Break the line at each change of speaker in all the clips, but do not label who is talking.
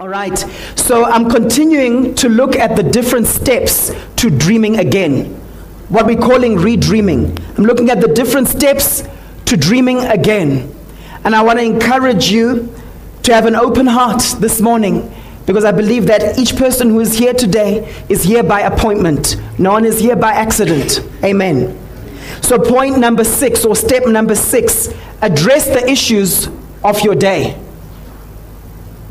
All right, so I'm continuing to look at the different steps to dreaming again, what we're calling redreaming. I'm looking at the different steps to dreaming again. And I want to encourage you to have an open heart this morning because I believe that each person who is here today is here by appointment. No one is here by accident. Amen. So, point number six, or step number six, address the issues of your day.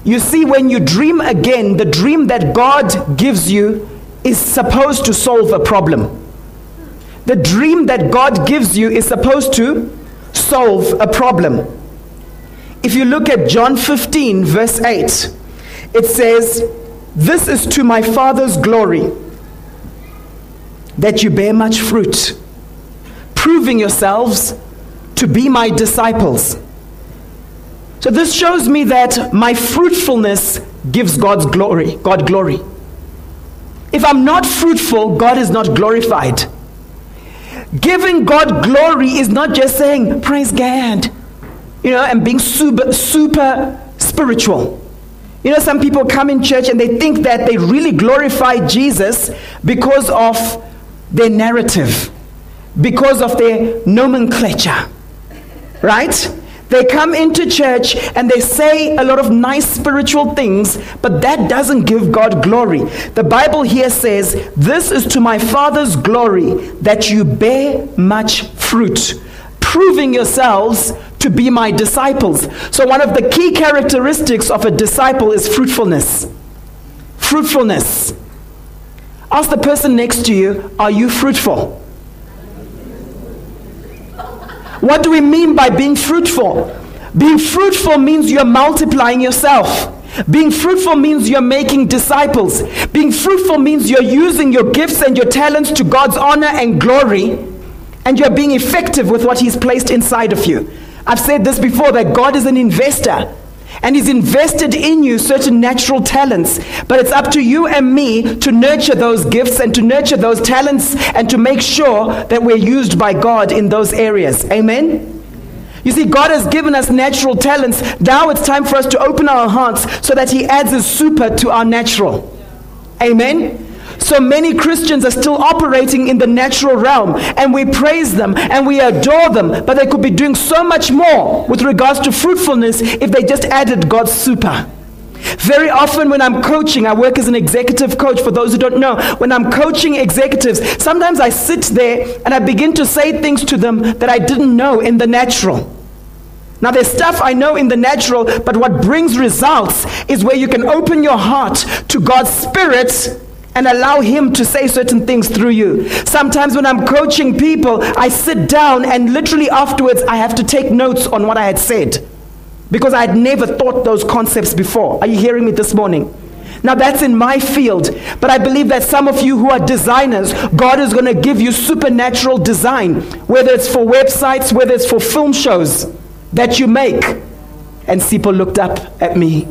You see, when you dream again, the dream that God gives you is supposed to solve a problem. The dream that God gives you is supposed to solve a problem. If you look at John 15, verse 8, it says, This is to my Father's glory that you bear much fruit, proving yourselves to be my disciples. So this shows me that my fruitfulness gives God's glory, God glory. If I'm not fruitful, God is not glorified. Giving God glory is not just saying, praise God, you know, and being super, super spiritual. You know, some people come in church and they think that they really glorify Jesus because of their narrative, because of their nomenclature, right? They come into church and they say a lot of nice spiritual things, but that doesn't give God glory. The Bible here says, This is to my Father's glory that you bear much fruit, proving yourselves to be my disciples. So, one of the key characteristics of a disciple is fruitfulness. Fruitfulness. Ask the person next to you, Are you fruitful? What do we mean by being fruitful? Being fruitful means you're multiplying yourself. Being fruitful means you're making disciples. Being fruitful means you're using your gifts and your talents to God's honor and glory, and you're being effective with what He's placed inside of you. I've said this before that God is an investor. And he's invested in you certain natural talents. But it's up to you and me to nurture those gifts and to nurture those talents and to make sure that we're used by God in those areas. Amen? You see, God has given us natural talents. Now it's time for us to open our hearts so that He adds His super to our natural. Amen? So many Christians are still operating in the natural realm, and we praise them and we adore them, but they could be doing so much more with regards to fruitfulness if they just added God's super. Very often, when I'm coaching, I work as an executive coach. For those who don't know, when I'm coaching executives, sometimes I sit there and I begin to say things to them that I didn't know in the natural. Now, there's stuff I know in the natural, but what brings results is where you can open your heart to God's Spirit and allow Him to say certain things through you. Sometimes when I'm coaching people, I sit down and literally afterwards I have to take notes on what I had said because I had never thought those concepts before. Are you hearing me this morning? Now that's in my field, but I believe that some of you who are designers, God is going to give you supernatural design, whether it's for websites, whether it's for film shows that you make. And people looked up at me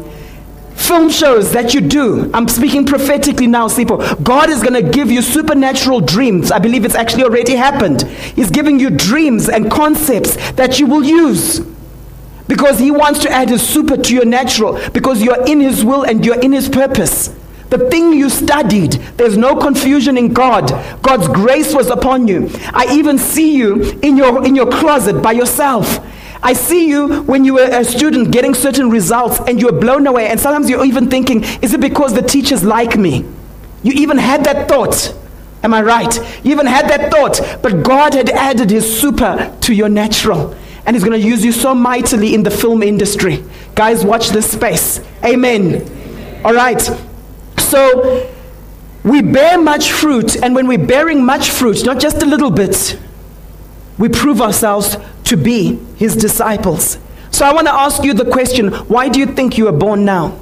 film shows that you do. I'm speaking prophetically now, Sipo. God is going to give you supernatural dreams. I believe it's actually already happened. He's giving you dreams and concepts that you will use. Because he wants to add his super to your natural. Because you're in his will and you're in his purpose. The thing you studied, there's no confusion in God. God's grace was upon you. I even see you in your, in your closet by yourself. I see you when you were a student getting certain results and you're blown away. And sometimes you're even thinking, is it because the teachers like me? You even had that thought. Am I right? You even had that thought. But God had added his super to your natural. And he's going to use you so mightily in the film industry. Guys, watch this space. Amen. Amen. All right. So we bear much fruit. And when we're bearing much fruit, not just a little bit, we prove ourselves to be his disciples. So I want to ask you the question why do you think you were born now?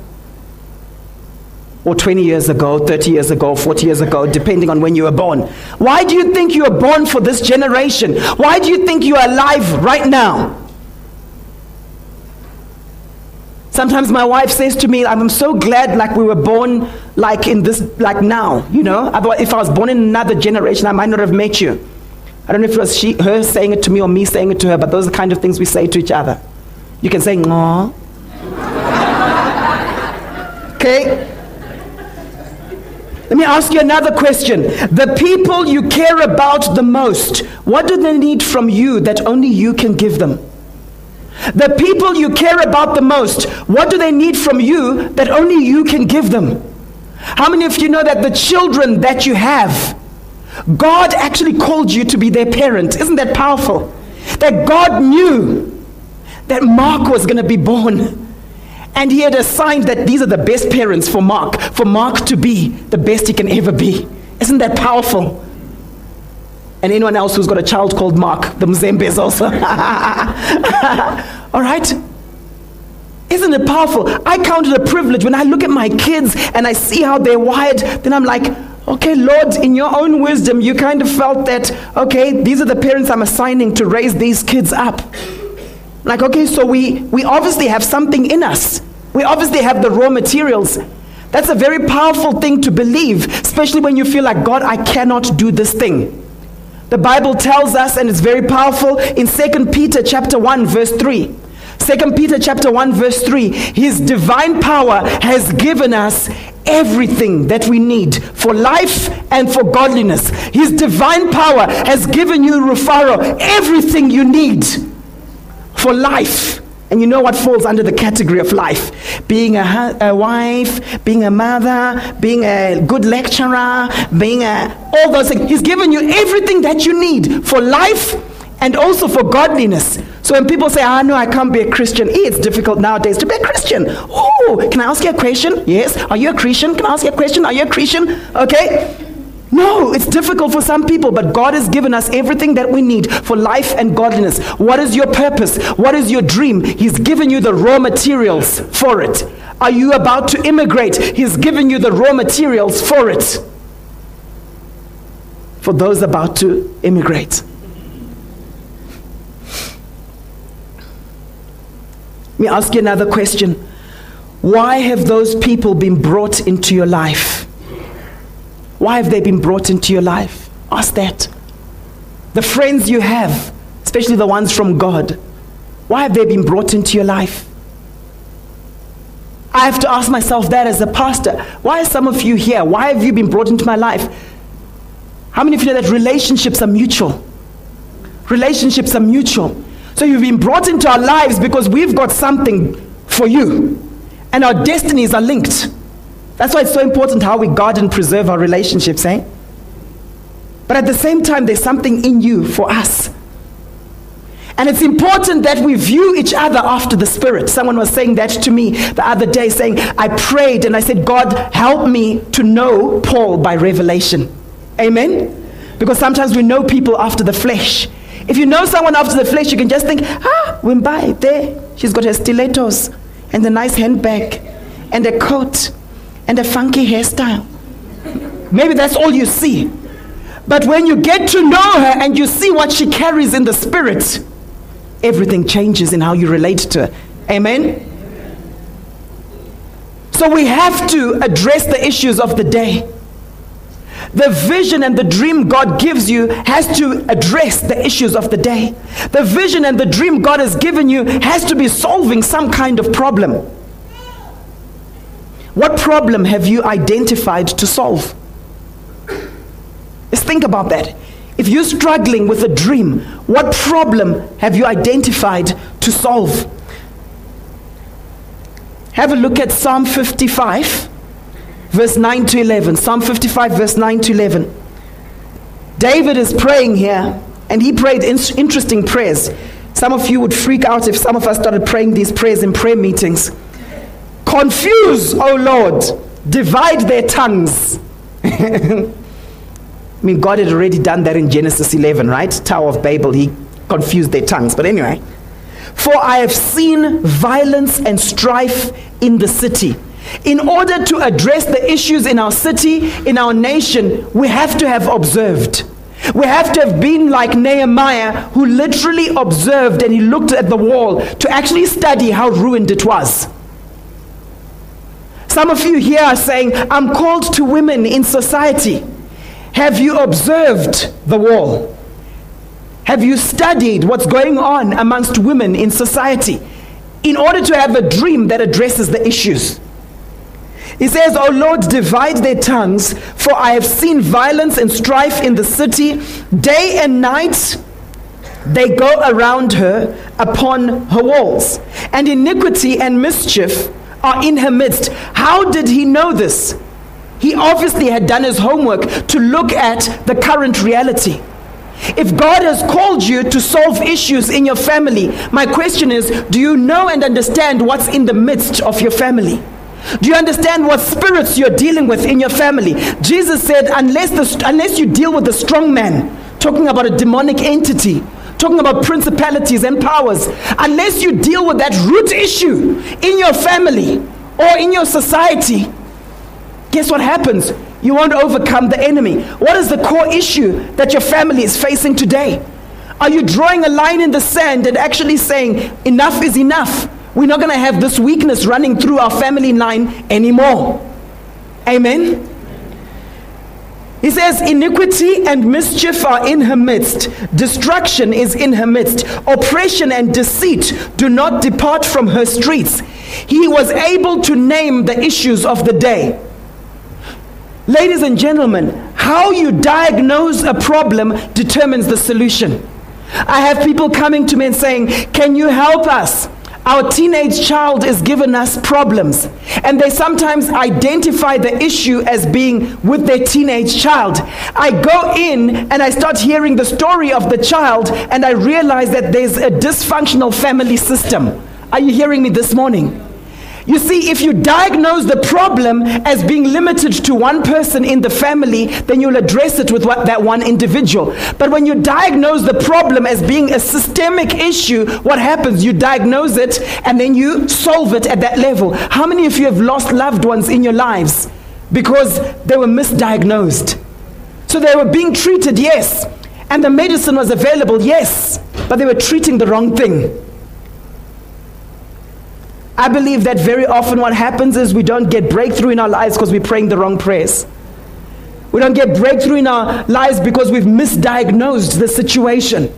Or 20 years ago, 30 years ago, 40 years ago, depending on when you were born. Why do you think you were born for this generation? Why do you think you are alive right now? Sometimes my wife says to me, I'm so glad like we were born like in this, like now, you know? Otherwise, If I was born in another generation, I might not have met you. I don't know if it was she, her saying it to me or me saying it to her, but those are the kind of things we say to each other. You can say, no. Okay? Let me ask you another question. The people you care about the most, what do they need from you that only you can give them? The people you care about the most, what do they need from you that only you can give them? How many of you know that the children that you have, God actually called you to be their parent? Isn't that powerful? That God knew that Mark was going to be born. And he had assigned that these are the best parents for Mark, for Mark to be the best he can ever be. Isn't that powerful? And anyone else who's got a child called Mark, the Mzembes also. All right? Isn't it powerful? I count it a privilege when I look at my kids and I see how they're wired, then I'm like, okay, Lord, in your own wisdom, you kind of felt that, okay, these are the parents I'm assigning to raise these kids up. Like, okay, so we, we obviously have something in us. We obviously have the raw materials. That's a very powerful thing to believe, especially when you feel like, God, I cannot do this thing. The Bible tells us, and it's very powerful, in 2 Peter chapter 1, verse 3. 2 Peter chapter 1 verse 3 his divine power has given us everything that we need for life and for godliness his divine power has given you Rufaro everything you need for life. And you know what falls under the category of life? Being a, a wife, being a mother, being a good lecturer, being a, all those things. He's given you everything that you need for life and also for godliness. So when people say, ah, no, I can't be a Christian, it's difficult nowadays to be a Christian. Oh, can I ask you a question? Yes. Are you a Christian? Can I ask you a question? Are you a Christian? Okay. No, it's difficult for some people, but God has given us everything that we need for life and godliness. What is your purpose? What is your dream? He's given you the raw materials for it. Are you about to immigrate? He's given you the raw materials for it. For those about to immigrate. Let me ask you another question. Why have those people been brought into your life? Why have they been brought into your life? Ask that. The friends you have, especially the ones from God, why have they been brought into your life? I have to ask myself that as a pastor. Why are some of you here? Why have you been brought into my life? How many of you know that relationships are mutual? Relationships are mutual. So you've been brought into our lives because we've got something for you. And our destinies are linked. That's why it's so important how we guard and preserve our relationships, eh? But at the same time, there's something in you for us. And it's important that we view each other after the Spirit. Someone was saying that to me the other day, saying, I prayed and I said, God, help me to know Paul by revelation. Amen? Because sometimes we know people after the flesh. If you know someone after the flesh, you can just think, ah, Wimbai, there. She's got her stilettos and a nice handbag and a coat and a funky hairstyle. Maybe that's all you see. But when you get to know her and you see what she carries in the spirit, everything changes in how you relate to her. Amen? So we have to address the issues of the day. The vision and the dream God gives you has to address the issues of the day. The vision and the dream God has given you has to be solving some kind of problem. What problem have you identified to solve? Just think about that. If you're struggling with a dream, what problem have you identified to solve? Have a look at Psalm 55, verse 9 to 11. Psalm 55, verse 9 to 11. David is praying here, and he prayed in- interesting prayers. Some of you would freak out if some of us started praying these prayers in prayer meetings. Confuse, O Lord, divide their tongues. I mean, God had already done that in Genesis 11, right? Tower of Babel, he confused their tongues. But anyway, for I have seen violence and strife in the city. In order to address the issues in our city, in our nation, we have to have observed. We have to have been like Nehemiah, who literally observed and he looked at the wall to actually study how ruined it was. Some of you here are saying, I'm called to women in society. Have you observed the wall? Have you studied what's going on amongst women in society in order to have a dream that addresses the issues? He says, O Lord, divide their tongues, for I have seen violence and strife in the city. Day and night they go around her upon her walls, and iniquity and mischief are in her midst. How did he know this? He obviously had done his homework to look at the current reality. If God has called you to solve issues in your family, my question is do you know and understand what's in the midst of your family? Do you understand what spirits you're dealing with in your family? Jesus said, unless, the, unless you deal with the strong man, talking about a demonic entity, talking about principalities and powers, unless you deal with that root issue in your family or in your society, guess what happens? You won't overcome the enemy. What is the core issue that your family is facing today? Are you drawing a line in the sand and actually saying, enough is enough? We're not going to have this weakness running through our family line anymore. Amen. He says, Iniquity and mischief are in her midst, destruction is in her midst, oppression and deceit do not depart from her streets. He was able to name the issues of the day. Ladies and gentlemen, how you diagnose a problem determines the solution. I have people coming to me and saying, Can you help us? Our teenage child is giving us problems, and they sometimes identify the issue as being with their teenage child. I go in and I start hearing the story of the child, and I realize that there's a dysfunctional family system. Are you hearing me this morning? You see, if you diagnose the problem as being limited to one person in the family, then you'll address it with what, that one individual. But when you diagnose the problem as being a systemic issue, what happens? You diagnose it and then you solve it at that level. How many of you have lost loved ones in your lives because they were misdiagnosed? So they were being treated, yes, and the medicine was available, yes, but they were treating the wrong thing. I believe that very often what happens is we don't get breakthrough in our lives because we're praying the wrong prayers. We don't get breakthrough in our lives because we've misdiagnosed the situation.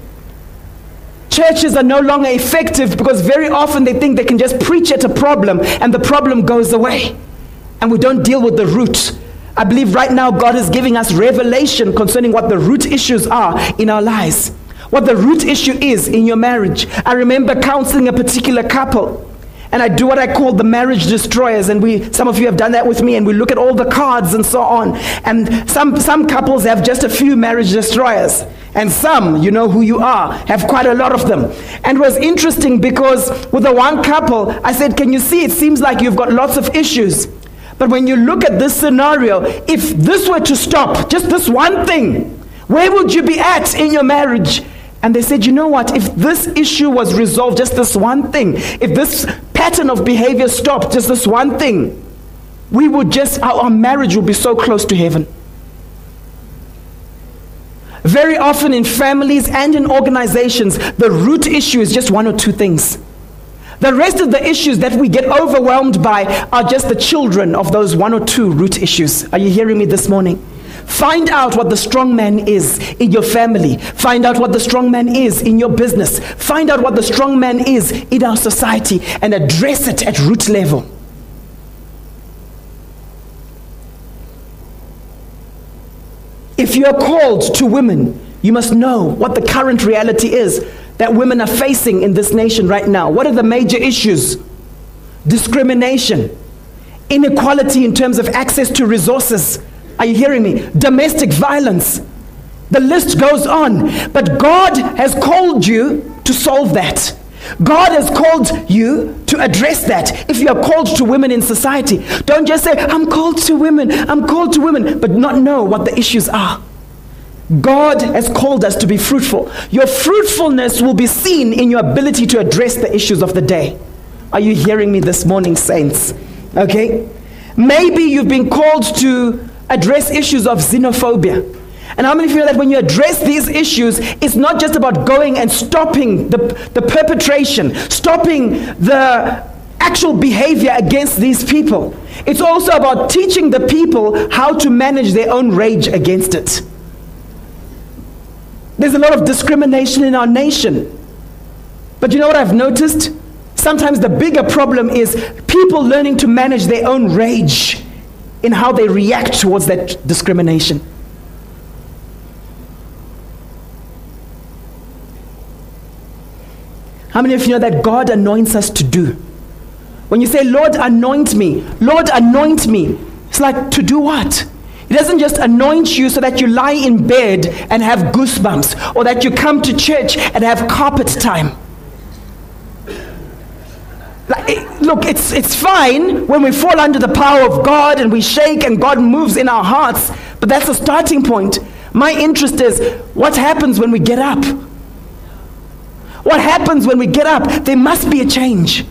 Churches are no longer effective because very often they think they can just preach at a problem and the problem goes away. And we don't deal with the root. I believe right now God is giving us revelation concerning what the root issues are in our lives. What the root issue is in your marriage. I remember counseling a particular couple and I do what I call the marriage destroyers. And we, some of you have done that with me, and we look at all the cards and so on. And some, some couples have just a few marriage destroyers. And some, you know who you are, have quite a lot of them. And it was interesting because with the one couple, I said, Can you see? It seems like you've got lots of issues. But when you look at this scenario, if this were to stop, just this one thing, where would you be at in your marriage? And they said, you know what? If this issue was resolved, just this one thing, if this pattern of behavior stopped, just this one thing, we would just, our, marriage would be so close to heaven. Very often in families and in organizations, the root issue is just one or two things. The rest of the issues that we get overwhelmed by are just the children of those one or two root issues. Are you hearing me this morning? Find out what the strong man is in your family. Find out what the strong man is in your business. Find out what the strong man is in our society and address it at root level. If you are called to women, you must know what the current reality is that women are facing in this nation right now. What are the major issues? Discrimination, inequality in terms of access to resources, are you hearing me? Domestic violence. The list goes on. But God has called you to solve that. God has called you to address that. If you are called to women in society, don't just say, I'm called to women, I'm called to women, but not know what the issues are. God has called us to be fruitful. Your fruitfulness will be seen in your ability to address the issues of the day. Are you hearing me this morning, saints? Okay? Maybe you've been called to address issues of xenophobia. And how many feel that when you address these issues, it's not just about going and stopping the, the perpetration, stopping the actual behavior against these people. It's also about teaching the people how to manage their own rage against it. There's a lot of discrimination in our nation. But you know what I've noticed? Sometimes the bigger problem is people learning to manage their own rage in how they react towards that discrimination. How many of you know that God anoints us to do? When you say, Lord, anoint me, Lord, anoint me, it's like, to do what? He doesn't just anoint you so that you lie in bed and have goosebumps or that you come to church and have carpet time. Like, look, it's, it's fine when we fall under the power of God and we shake and God moves in our hearts, but that's the starting point. My interest is what happens when we get up? What happens when we get up? There must be a change.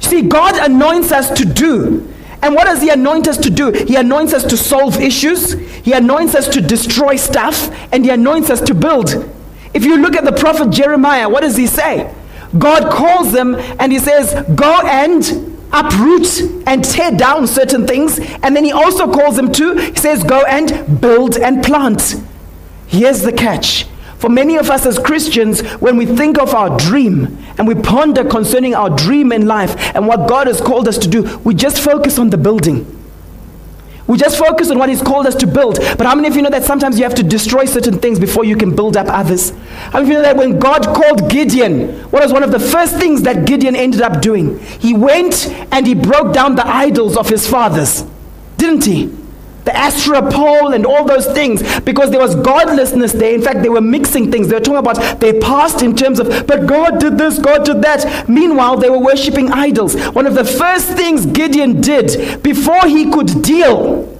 See, God anoints us to do. And what does He anoint us to do? He anoints us to solve issues, He anoints us to destroy stuff, and He anoints us to build. If you look at the prophet Jeremiah, what does he say? God calls them and He says, Go and uproot and tear down certain things. And then He also calls them to, He says, Go and build and plant. Here's the catch for many of us as Christians, when we think of our dream and we ponder concerning our dream in life and what God has called us to do, we just focus on the building. We just focus on what He's called us to build. But how many of you know that sometimes you have to destroy certain things before you can build up others? How many of you know that when God called Gideon, what was one of the first things that Gideon ended up doing? He went and he broke down the idols of his fathers, didn't he? The Asherah pole and all those things because there was godlessness there. In fact, they were mixing things. They were talking about their past in terms of, but God did this, God did that. Meanwhile, they were worshiping idols. One of the first things Gideon did before he could deal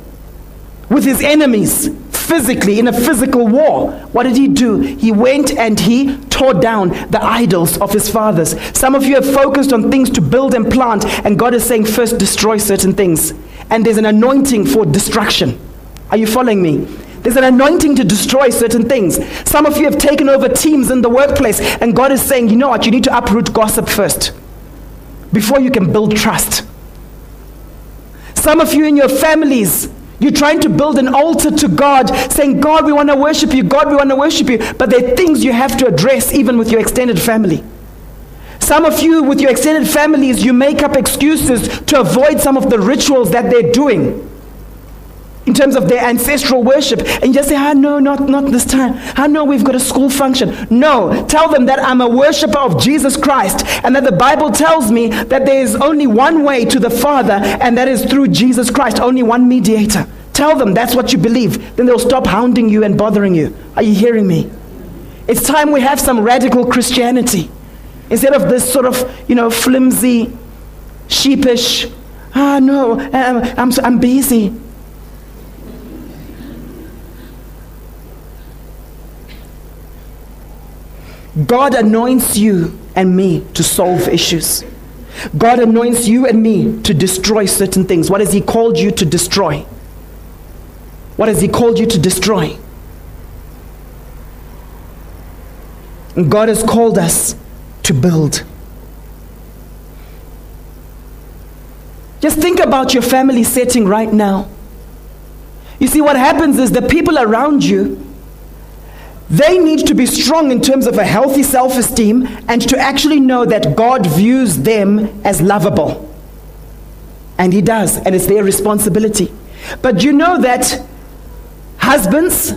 with his enemies physically in a physical war. What did he do? He went and he tore down the idols of his fathers. Some of you have focused on things to build and plant, and God is saying, first destroy certain things and there's an anointing for destruction. Are you following me? There's an anointing to destroy certain things. Some of you have taken over teams in the workplace, and God is saying, you know what, you need to uproot gossip first before you can build trust. Some of you in your families, you're trying to build an altar to God, saying, God, we want to worship you, God, we want to worship you. But there are things you have to address even with your extended family. Some of you, with your extended families, you make up excuses to avoid some of the rituals that they're doing in terms of their ancestral worship. And you just say, ah, no, not, not this time. Ah, no, we've got a school function. No, tell them that I'm a worshiper of Jesus Christ and that the Bible tells me that there is only one way to the Father, and that is through Jesus Christ, only one mediator. Tell them that's what you believe. Then they'll stop hounding you and bothering you. Are you hearing me? It's time we have some radical Christianity. Instead of this sort of, you know, flimsy, sheepish, ah, no, I'm, I'm, I'm busy. God anoints you and me to solve issues. God anoints you and me to destroy certain things. What has He called you to destroy? What has He called you to destroy? God has called us to build. Just think about your family setting right now. You see, what happens is the people around you, they need to be strong in terms of a healthy self esteem and to actually know that God views them as lovable. And He does, and it's their responsibility. But you know that, husbands,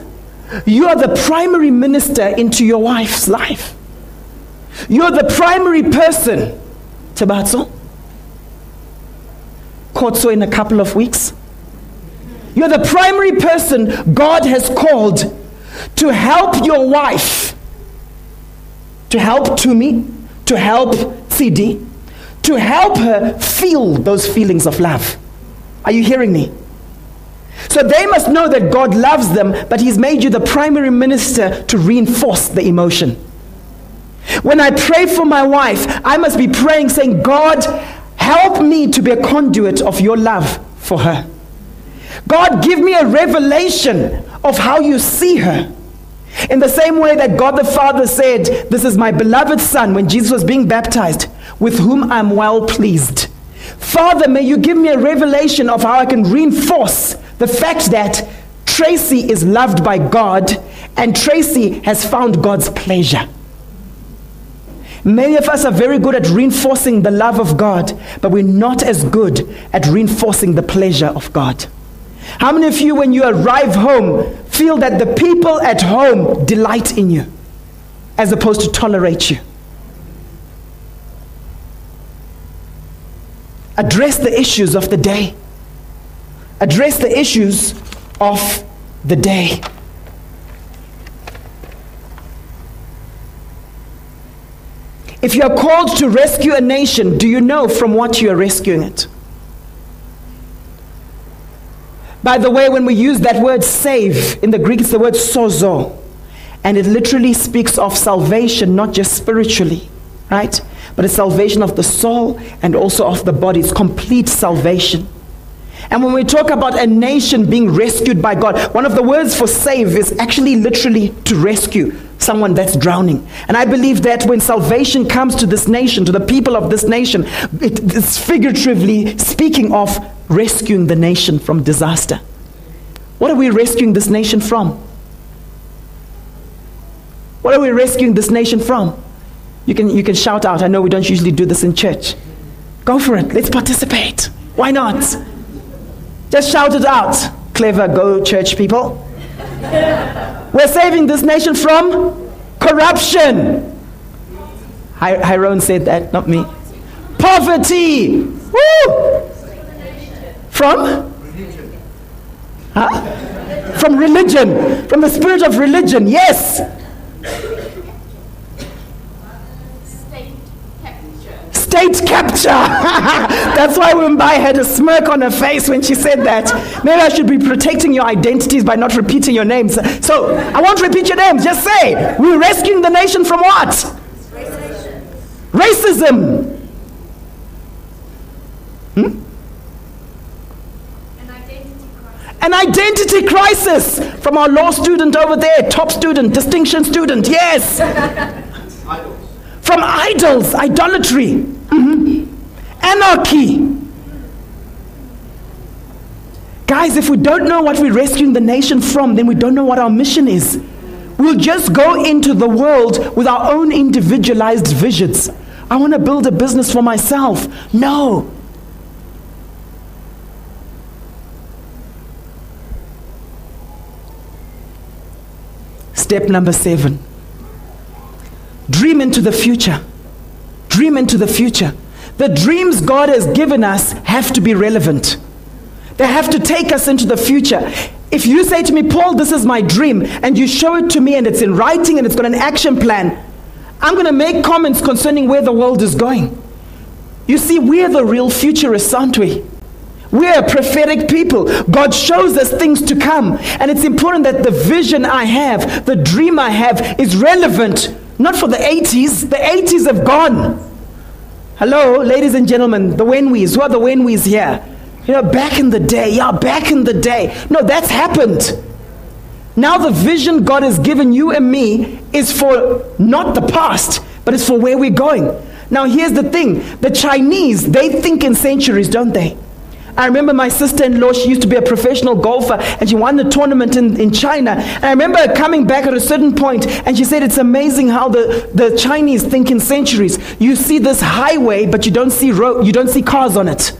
you are the primary minister into your wife's life. You're the primary person, Tabatso. Kotso in a couple of weeks. You're the primary person God has called to help your wife, to help Tumi, to help Tsidi, to help her feel those feelings of love. Are you hearing me? So they must know that God loves them, but He's made you the primary minister to reinforce the emotion. When I pray for my wife, I must be praying, saying, God, help me to be a conduit of your love for her. God, give me a revelation of how you see her. In the same way that God the Father said, This is my beloved Son, when Jesus was being baptized, with whom I'm well pleased. Father, may you give me a revelation of how I can reinforce the fact that Tracy is loved by God and Tracy has found God's pleasure. Many of us are very good at reinforcing the love of God, but we're not as good at reinforcing the pleasure of God. How many of you, when you arrive home, feel that the people at home delight in you as opposed to tolerate you? Address the issues of the day. Address the issues of the day. If you are called to rescue a nation, do you know from what you are rescuing it? By the way, when we use that word save, in the Greek it's the word sozo. And it literally speaks of salvation, not just spiritually, right? But it's salvation of the soul and also of the body. It's complete salvation. And when we talk about a nation being rescued by God, one of the words for save is actually literally to rescue someone that's drowning. And I believe that when salvation comes to this nation, to the people of this nation, it's figuratively speaking of rescuing the nation from disaster. What are we rescuing this nation from? What are we rescuing this nation from? You can, you can shout out. I know we don't usually do this in church. Go for it. Let's participate. Why not? Just shout it out. Clever, go church people. We're saving this nation from corruption. Hiron said that, not me. Poverty. Woo! From? Huh? From religion. From the spirit of religion. Yes. State capture. That's why Wimbai had a smirk on her face when she said that. Maybe I should be protecting your identities by not repeating your names. So I won't repeat your names. Just say, we're rescuing the nation from what? Racism. Racism. Hmm? An identity crisis from our law student over there, top student, distinction student, yes. from idols, idolatry. Mm-hmm. Anarchy. Guys, if we don't know what we're rescuing the nation from, then we don't know what our mission is. We'll just go into the world with our own individualized visions. I want to build a business for myself. No. Step number seven dream into the future. Dream into the future. The dreams God has given us have to be relevant. They have to take us into the future. If you say to me, Paul, this is my dream, and you show it to me and it's in writing and it's got an action plan, I'm going to make comments concerning where the world is going. You see, we're the real futurists, aren't we? We're prophetic people. God shows us things to come. And it's important that the vision I have, the dream I have, is relevant, not for the 80s. The 80s have gone. Hello, ladies and gentlemen, the Wenwees. Who are the Wenwees here? You know, back in the day. Yeah, back in the day. No, that's happened. Now the vision God has given you and me is for not the past, but it's for where we're going. Now here's the thing. The Chinese, they think in centuries, don't they? I remember my sister-in-law, she used to be a professional golfer and she won the tournament in, in China. And I remember coming back at a certain point and she said, it's amazing how the, the Chinese think in centuries. You see this highway, but you don't see road, you don't see cars on it.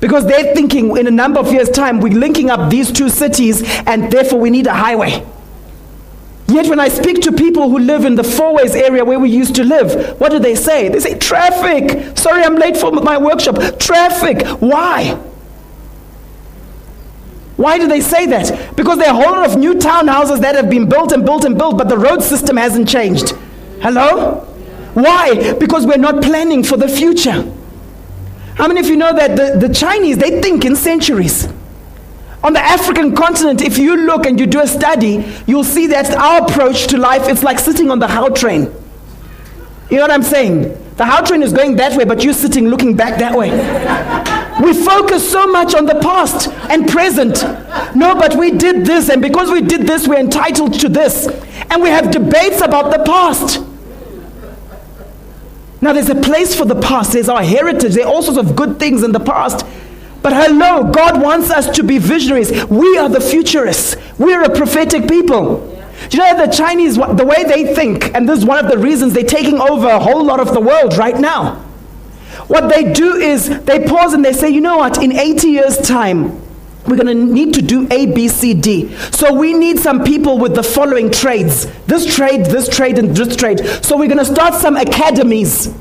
Because they're thinking in a number of years' time, we're linking up these two cities and therefore we need a highway. Yet when I speak to people who live in the Fourways area where we used to live, what do they say? They say, traffic. Sorry, I'm late for my workshop. Traffic. Why? Why do they say that? Because there are a whole lot of new townhouses that have been built and built and built, but the road system hasn't changed. Hello? Why? Because we're not planning for the future. How many of you know that the, the Chinese, they think in centuries? On the African continent, if you look and you do a study, you'll see that our approach to life, it's like sitting on the how train. You know what I'm saying? The how train is going that way, but you're sitting looking back that way. We focus so much on the past and present. No, but we did this, and because we did this, we're entitled to this. And we have debates about the past. Now, there's a place for the past, there's our heritage, there are all sorts of good things in the past. But hello, God wants us to be visionaries. We are the futurists, we're a prophetic people. Do you know the Chinese, the way they think, and this is one of the reasons they're taking over a whole lot of the world right now. What they do is they pause and they say, you know what, in 80 years' time, we're going to need to do A, B, C, D. So we need some people with the following trades this trade, this trade, and this trade. So we're going to start some academies,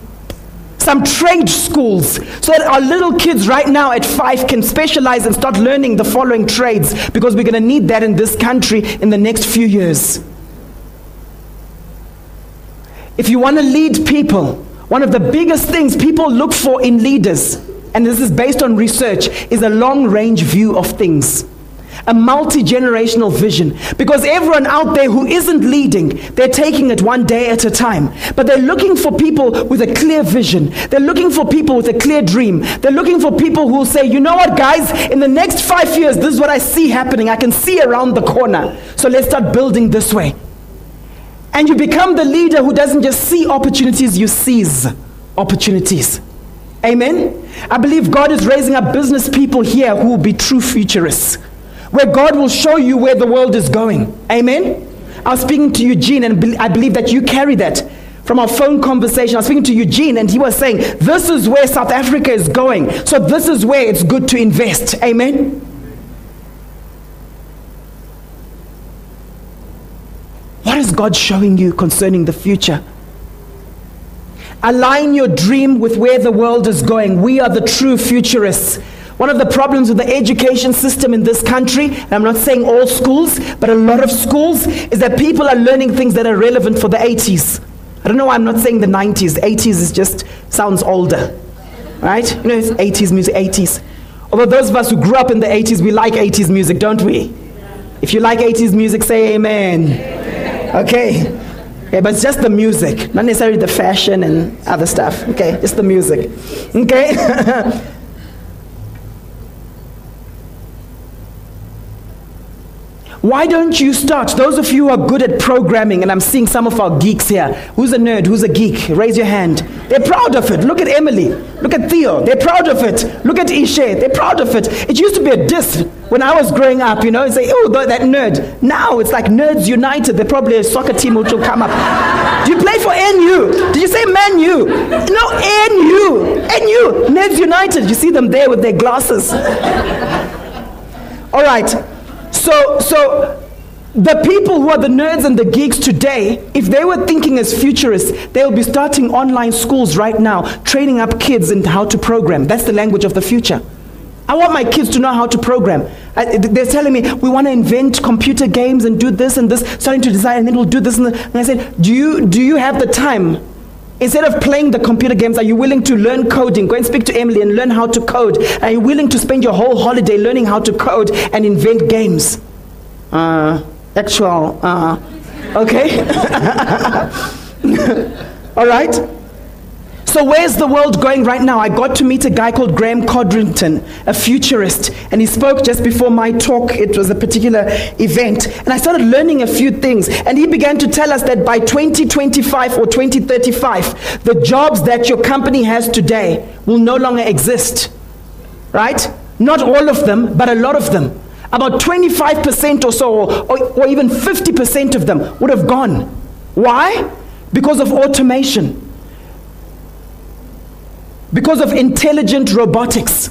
some trade schools, so that our little kids right now at five can specialize and start learning the following trades because we're going to need that in this country in the next few years. If you want to lead people, one of the biggest things people look for in leaders and this is based on research, is a long range view of things. A multi generational vision. Because everyone out there who isn't leading, they're taking it one day at a time. But they're looking for people with a clear vision. They're looking for people with a clear dream. They're looking for people who will say, you know what, guys, in the next five years, this is what I see happening. I can see around the corner. So let's start building this way. And you become the leader who doesn't just see opportunities, you seize opportunities. Amen. I believe God is raising up business people here who will be true futurists, where God will show you where the world is going. Amen. I was speaking to Eugene, and I believe that you carry that from our phone conversation. I was speaking to Eugene, and he was saying, This is where South Africa is going. So, this is where it's good to invest. Amen. What is God showing you concerning the future? Align your dream with where the world is going. We are the true futurists. One of the problems with the education system in this country, and I'm not saying all schools, but a lot of schools, is that people are learning things that are relevant for the 80s. I don't know why I'm not saying the 90s. 80s is just sounds older. Right? You know, it's 80s music, 80s. Although those of us who grew up in the 80s, we like 80s music, don't we? If you like 80s music, say amen. Okay. Okay, but it's just the music, not necessarily the fashion and other stuff. Okay, just the music. Okay? Why don't you start? Those of you who are good at programming, and I'm seeing some of our geeks here. Who's a nerd? Who's a geek? Raise your hand. They're proud of it. Look at Emily. Look at Theo. They're proud of it. Look at Ishe. They're proud of it. It used to be a diss when I was growing up, you know, and say, oh, that nerd. Now it's like Nerds United. They're probably a soccer team which will come up. Do you play for NU? Did you say Man U? No, NU. NU. Nerds United. You see them there with their glasses. All right. So, so the people who are the nerds and the geeks today, if they were thinking as futurists, they'll be starting online schools right now, training up kids in how to program. That's the language of the future. I want my kids to know how to program. I, they're telling me we want to invent computer games and do this and this, starting to design, and then we'll do this. And, and I said, do you do you have the time? Instead of playing the computer games, are you willing to learn coding? Go and speak to Emily and learn how to code. Are you willing to spend your whole holiday learning how to code and invent games? Uh, actual, uh, okay? All right? So, where's the world going right now? I got to meet a guy called Graeme Codrington, a futurist, and he spoke just before my talk. It was a particular event, and I started learning a few things. And he began to tell us that by 2025 or 2035, the jobs that your company has today will no longer exist. Right? Not all of them, but a lot of them. About 25% or so, or, or even 50% of them would have gone. Why? Because of automation because of intelligent robotics.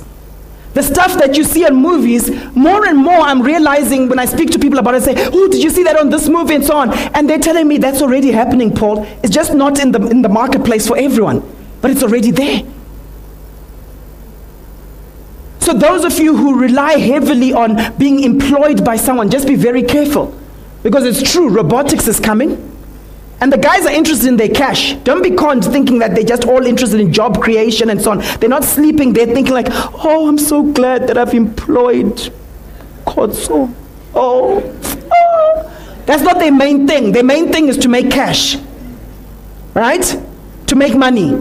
The stuff that you see in movies, more and more I'm realizing when I speak to people about it, I say, Oh, did you see that on this movie? and so on. And they're telling me that's already happening, Paul. It's just not in the, in the marketplace for everyone, but it's already there. So, those of you who rely heavily on being employed by someone, just be very careful. Because it's true, robotics is coming. And the guys are interested in their cash. Don't be conned thinking that they're just all interested in job creation and so on. They're not sleeping. They're thinking like, oh, I'm so glad that I've employed Kotso. Oh, oh. That's not their main thing. Their main thing is to make cash. Right? To make money.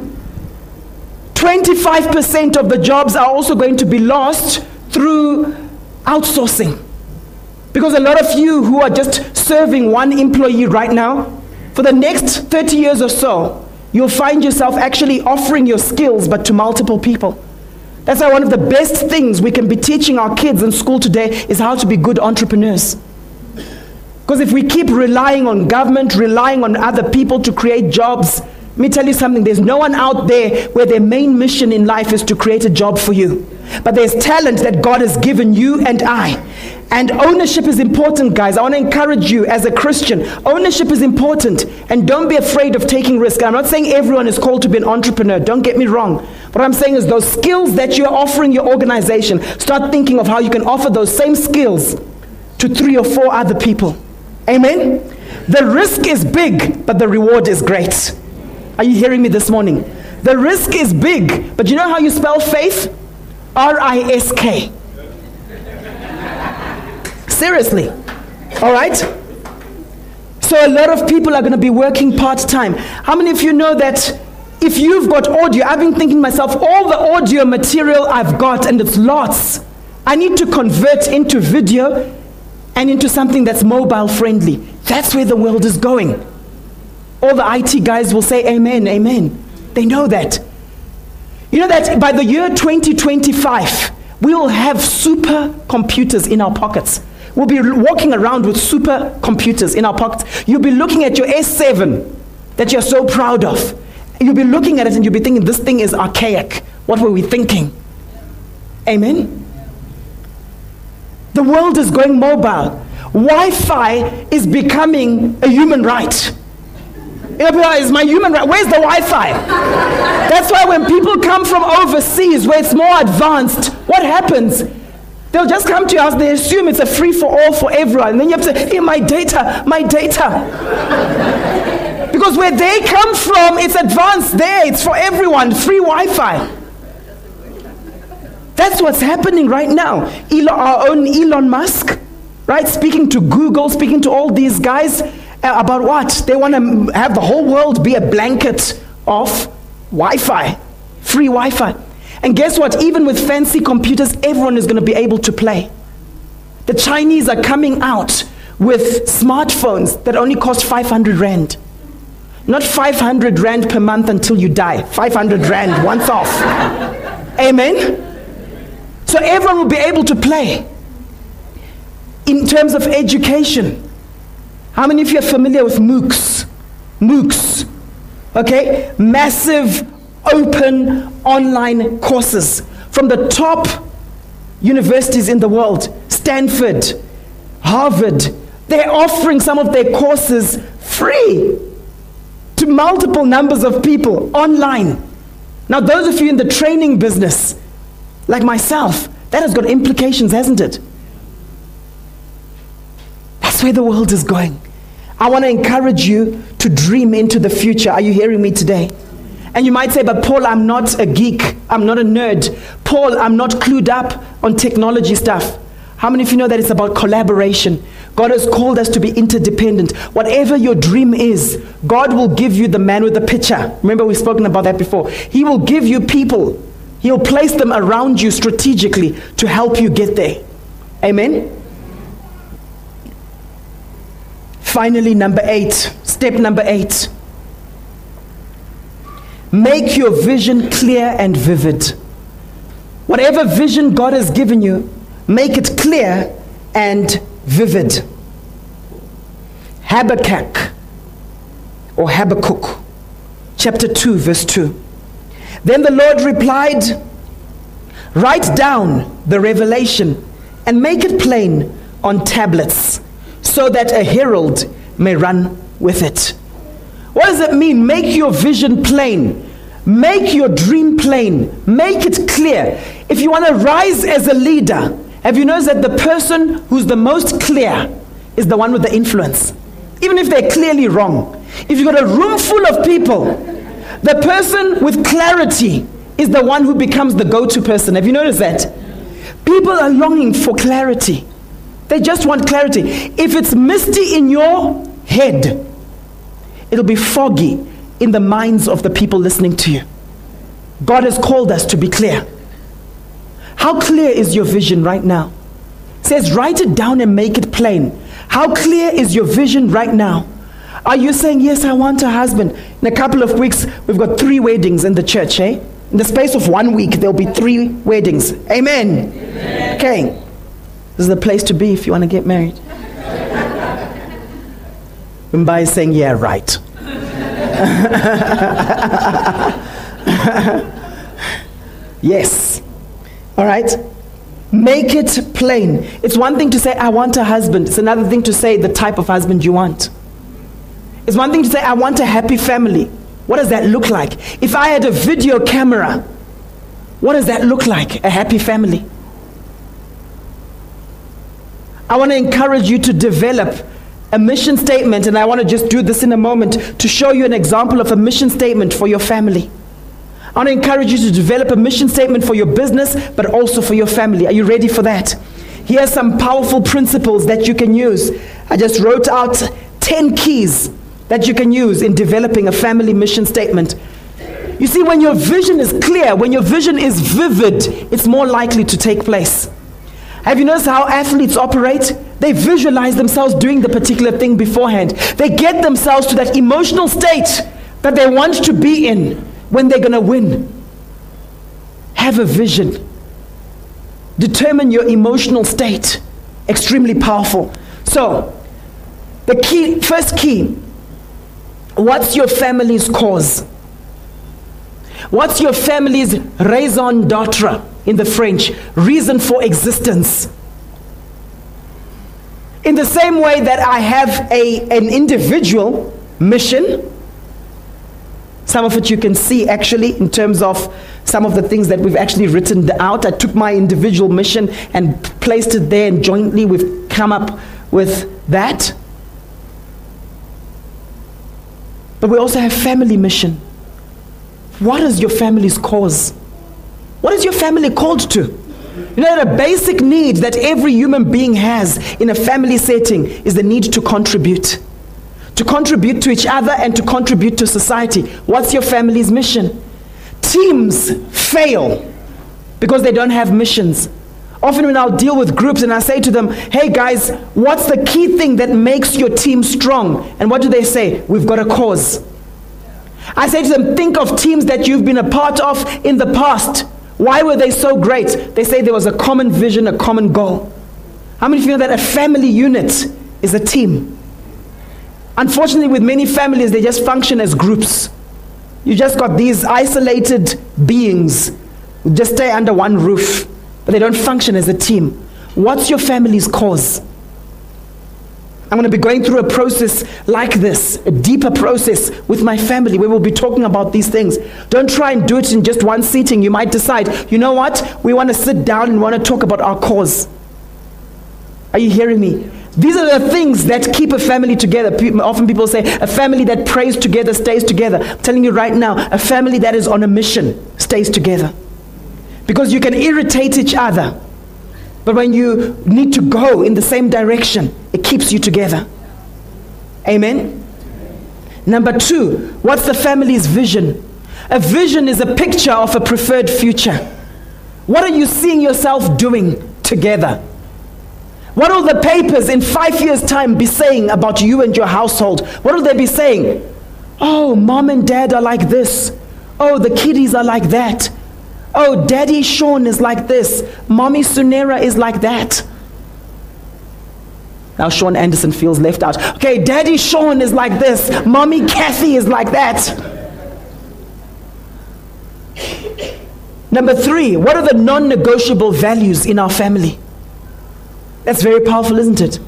25% of the jobs are also going to be lost through outsourcing. Because a lot of you who are just serving one employee right now, for the next 30 years or so, you'll find yourself actually offering your skills but to multiple people. That's why one of the best things we can be teaching our kids in school today is how to be good entrepreneurs. Because if we keep relying on government, relying on other people to create jobs, let me tell you something there's no one out there where their main mission in life is to create a job for you. But there's talent that God has given you and I. And ownership is important, guys. I want to encourage you as a Christian. Ownership is important. And don't be afraid of taking risk. I'm not saying everyone is called to be an entrepreneur. Don't get me wrong. What I'm saying is those skills that you're offering your organization, start thinking of how you can offer those same skills to three or four other people. Amen? The risk is big, but the reward is great. Are you hearing me this morning? The risk is big, but you know how you spell faith? R I S K. Seriously. All right? So a lot of people are going to be working part time. How many of you know that if you've got audio, I've been thinking myself, all the audio material I've got, and it's lots, I need to convert into video and into something that's mobile friendly. That's where the world is going. All the IT guys will say, Amen, Amen. They know that. You know that by the year 2025, we will have super computers in our pockets. We'll be walking around with super computers in our pockets. You'll be looking at your S7 that you're so proud of. You'll be looking at it and you'll be thinking, this thing is archaic. What were we thinking? Amen? The world is going mobile. Wi Fi is becoming a human right. Is my human right? Where's the Wi Fi? That's why when people come from overseas where it's more advanced, what happens? They'll just come to house, they assume it's a free for all for everyone. And then you have to say, hey, my data, my data. because where they come from, it's advanced there, it's for everyone, free Wi Fi. That's what's happening right now. Elon, our own Elon Musk, right, speaking to Google, speaking to all these guys Uh, about what? They want to have the whole world be a blanket of Wi Fi, free Wi Fi. And guess what? Even with fancy computers, everyone is going to be able to play. The Chinese are coming out with smartphones that only cost 500 Rand. Not 500 Rand per month until you die. 500 Rand once off. Amen? So everyone will be able to play. In terms of education, how many of you are familiar with MOOCs? MOOCs. Okay? Massive open online courses from the top universities in the world Stanford, Harvard. They're offering some of their courses free to multiple numbers of people online. Now, those of you in the training business, like myself, that has got implications, hasn't it? That's where the world is going. I want to encourage you to dream into the future. Are you hearing me today? And you might say, but Paul, I'm not a geek. I'm not a nerd. Paul, I'm not clued up on technology stuff. How many of you know that it's about collaboration? God has called us to be interdependent. Whatever your dream is, God will give you the man with the picture. Remember, we've spoken about that before. He will give you people, He'll place them around you strategically to help you get there. Amen? Finally, number eight, step number eight Make your vision clear and vivid. Whatever vision God has given you, make it clear and vivid. Habakkuk or Habakkuk, chapter 2, verse 2. Then the Lord replied, Write down the revelation and make it plain on tablets so that a herald may run with it. What does it mean? Make your vision plain. Make your dream plain. Make it clear. If you want to rise as a leader, have you noticed that the person who's the most clear is the one with the influence? Even if they're clearly wrong. If you've got a room full of people, the person with clarity is the one who becomes the go to person. Have you noticed that? People are longing for clarity. They just want clarity. If it's misty in your head, it'll be foggy in the minds of the people listening to you. God has called us to be clear. How clear is your vision right now? It says, write it down and make it plain. How clear is your vision right now? Are you saying, Yes, I want a husband? In a couple of weeks, we've got three weddings in the church, eh? In the space of one week, there'll be three weddings. Amen. Amen. Okay. This is the place to be if you want to get married. Mbai is saying, yeah, right. yes. All right? Make it plain. It's one thing to say, I want a husband. It's another thing to say the type of husband you want. It's one thing to say, I want a happy family. What does that look like? If I had a video camera, what does that look like? A happy family. I want to encourage you to develop a mission statement, and I want to just do this in a moment to show you an example of a mission statement for your family. I want to encourage you to develop a mission statement for your business, but also for your family. Are you ready for that? Here are some powerful principles that you can use. I just wrote out 10 keys that you can use in developing a family mission statement. You see, when your vision is clear, when your vision is vivid, it's more likely to take place. Have you noticed how athletes operate? They visualize themselves doing the particular thing beforehand. They get themselves to that emotional state that they want to be in when they're going to win. Have a vision. Determine your emotional state. Extremely powerful. So, the key, first key, what's your family's cause? What's your family's raison d'etre in the French? Reason for existence. In the same way that I have a, an individual mission, some of it you can see actually in terms of some of the things that we've actually written out. I took my individual mission and placed it there, and jointly we've come up with that. But we also have family mission. What is your family's cause? What is your family called to? You know, the basic need that every human being has in a family setting is the need to contribute to contribute to each other and to contribute to society. What's your family's mission? Teams fail because they don't have missions. Often, when I'll deal with groups and I say to them, hey guys, what's the key thing that makes your team strong? And what do they say? We've got a cause. I say to them, think of teams that you've been a part of in the past. Why were they so great? They say there was a common vision, a common goal. How many of you know that a family unit is a team? Unfortunately, with many families, they just function as groups. You just got these isolated beings who just stay under one roof, but they don't function as a team. What's your family's cause? I'm going to be going through a process like this, a deeper process with my family where we'll be talking about these things. Don't try and do it in just one sitting. You might decide, you know what? We want to sit down and want to talk about our cause. Are you hearing me? These are the things that keep a family together. Often people say a family that prays together stays together. I'm telling you right now, a family that is on a mission stays together. Because you can irritate each other. But when you need to go in the same direction, it keeps you together. Amen? Number two, what's the family's vision? A vision is a picture of a preferred future. What are you seeing yourself doing together? What will the papers in five years' time be saying about you and your household? What will they be saying? Oh, mom and dad are like this. Oh, the kiddies are like that. Oh, daddy Sean is like this. Mommy Sunera is like that. Now Sean Anderson feels left out. Okay, daddy Sean is like this. Mommy Kathy is like that. Number three, what are the non negotiable values in our family? That's very powerful, isn't it?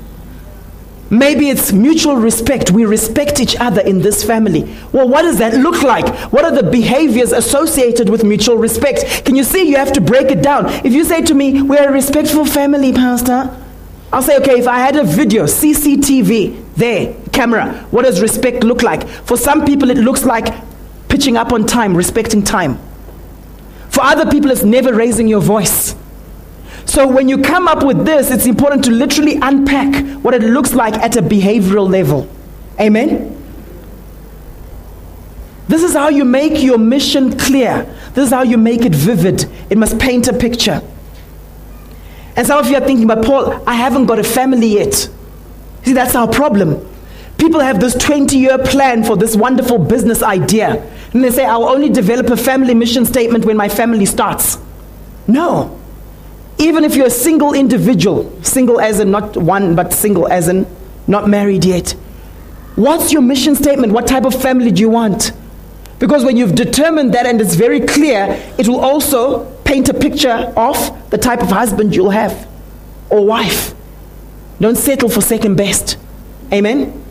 Maybe it's mutual respect. We respect each other in this family. Well, what does that look like? What are the behaviors associated with mutual respect? Can you see? You have to break it down. If you say to me, We're a respectful family, Pastor, I'll say, Okay, if I had a video, CCTV, there, camera, what does respect look like? For some people, it looks like pitching up on time, respecting time. For other people, it's never raising your voice. So when you come up with this, it's important to literally unpack what it looks like at a behavioral level. Amen? This is how you make your mission clear. This is how you make it vivid. It must paint a picture. And some of you are thinking, but Paul, I haven't got a family yet. See, that's our problem. People have this 20 year plan for this wonderful business idea. And they say, I'll only develop a family mission statement when my family starts. No. Even if you're a single individual, single as in not one, but single as in not married yet, What's your mission statement? What type of family do you want? Because when you've determined that and it's very clear, it will also paint a picture of the type of husband you'll have or wife. Don't settle for second best. Amen?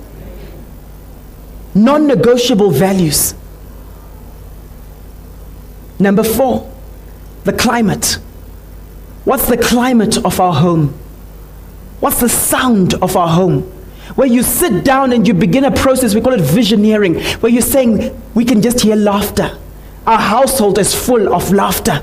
Non negotiable values. Number four, the climate. What's the climate of our home? What's the sound of our home? Where you sit down and you begin a process, we call it visioneering, where you're saying, we can just hear laughter. Our household is full of laughter.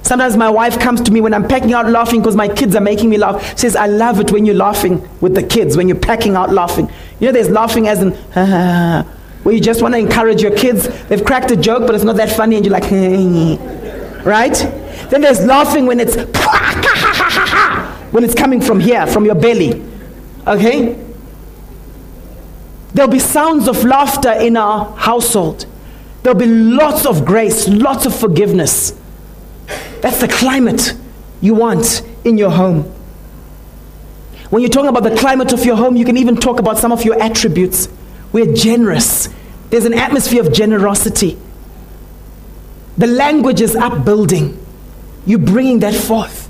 Sometimes my wife comes to me when I'm packing out laughing because my kids are making me laugh. She says, I love it when you're laughing with the kids, when you're packing out laughing. You know, there's laughing as in, where you just want to encourage your kids. They've cracked a joke, but it's not that funny, and you're like, right? Then there's laughing when it's, when it's coming from here, from your belly. Okay? There'll be sounds of laughter in our household. There'll be lots of grace, lots of forgiveness. That's the climate you want in your home. When you're talking about the climate of your home, you can even talk about some of your attributes. We're generous. There's an atmosphere of generosity. The language is upbuilding. You're bringing that forth.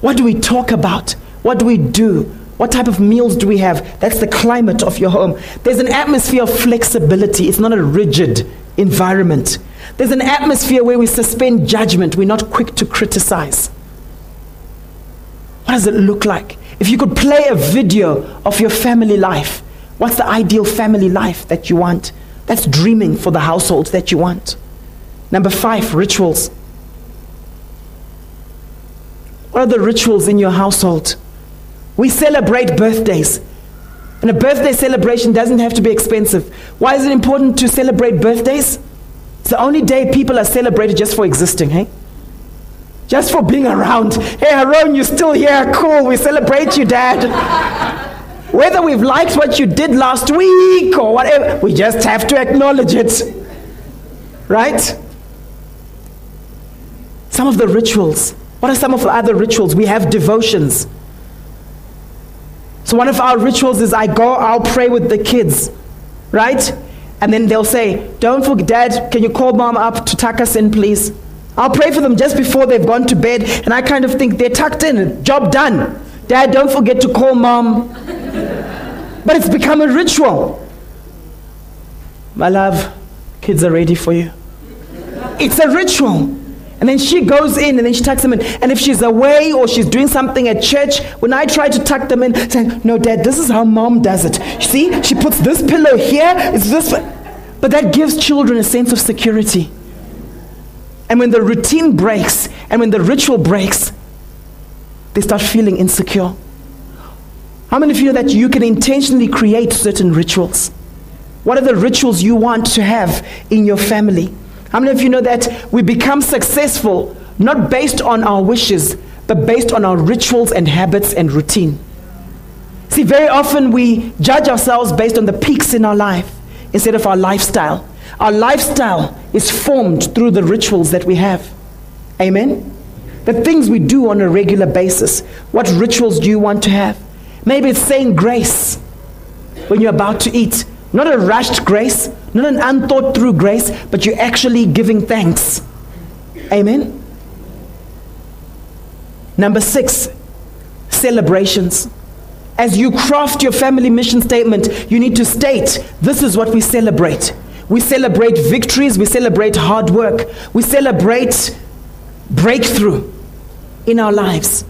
What do we talk about? What do we do? What type of meals do we have? That's the climate of your home. There's an atmosphere of flexibility. It's not a rigid environment. There's an atmosphere where we suspend judgment. We're not quick to criticize. What does it look like? If you could play a video of your family life, what's the ideal family life that you want? That's dreaming for the households that you want. Number five, rituals. What are the rituals in your household? We celebrate birthdays. And a birthday celebration doesn't have to be expensive. Why is it important to celebrate birthdays? It's the only day people are celebrated just for existing, hey? Just for being around. Hey, Aaron, you're still here. Cool. We celebrate you, Dad. Whether we've liked what you did last week or whatever, we just have to acknowledge it. Right? Some of the rituals. What are some of the other rituals? We have devotions. So one of our rituals is I go, I'll pray with the kids. Right? And then they'll say, Don't forget, Dad, can you call mom up to tuck us in, please? I'll pray for them just before they've gone to bed. And I kind of think they're tucked in, job done. Dad, don't forget to call mom. but it's become a ritual. My love, kids are ready for you. It's a ritual. And then she goes in and then she tucks them in. And if she's away or she's doing something at church, when I try to tuck them in, saying, No, dad, this is how mom does it. See, she puts this pillow here, it's this. But that gives children a sense of security. And when the routine breaks and when the ritual breaks, they start feeling insecure. How many of you know that you can intentionally create certain rituals? What are the rituals you want to have in your family? How many of you know that we become successful not based on our wishes, but based on our rituals and habits and routine? See, very often we judge ourselves based on the peaks in our life instead of our lifestyle. Our lifestyle is formed through the rituals that we have. Amen? The things we do on a regular basis. What rituals do you want to have? Maybe it's saying grace when you're about to eat. Not a rushed grace, not an unthought through grace, but you're actually giving thanks. Amen? Number six, celebrations. As you craft your family mission statement, you need to state this is what we celebrate. We celebrate victories, we celebrate hard work, we celebrate breakthrough in our lives.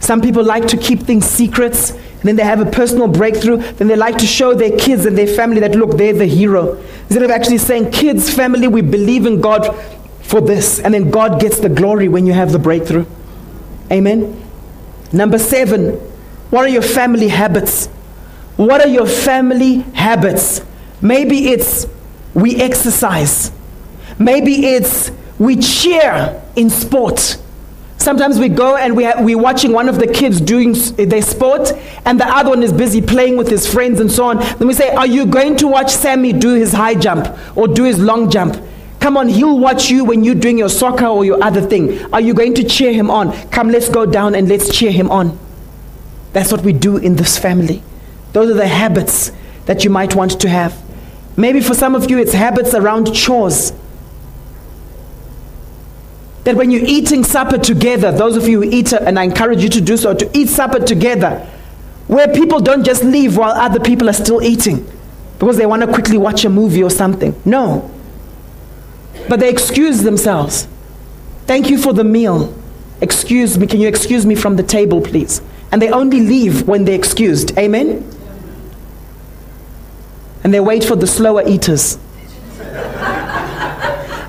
Some people like to keep things secrets then they have a personal breakthrough, then they like to show their kids and their family that, look, they're the hero. Instead of actually saying, kids, family, we believe in God for this. And then God gets the glory when you have the breakthrough. Amen. Number seven, what are your family habits? What are your family habits? Maybe it's we exercise. Maybe it's we cheer in sport. Sometimes we go and we ha- we're watching one of the kids doing their sport, and the other one is busy playing with his friends and so on. Then we say, Are you going to watch Sammy do his high jump or do his long jump? Come on, he'll watch you when you're doing your soccer or your other thing. Are you going to cheer him on? Come, let's go down and let's cheer him on. That's what we do in this family. Those are the habits that you might want to have. Maybe for some of you, it's habits around chores. That when you're eating supper together, those of you who eat, and I encourage you to do so, to eat supper together, where people don't just leave while other people are still eating because they want to quickly watch a movie or something. No. But they excuse themselves. Thank you for the meal. Excuse me. Can you excuse me from the table, please? And they only leave when they're excused. Amen? And they wait for the slower eaters.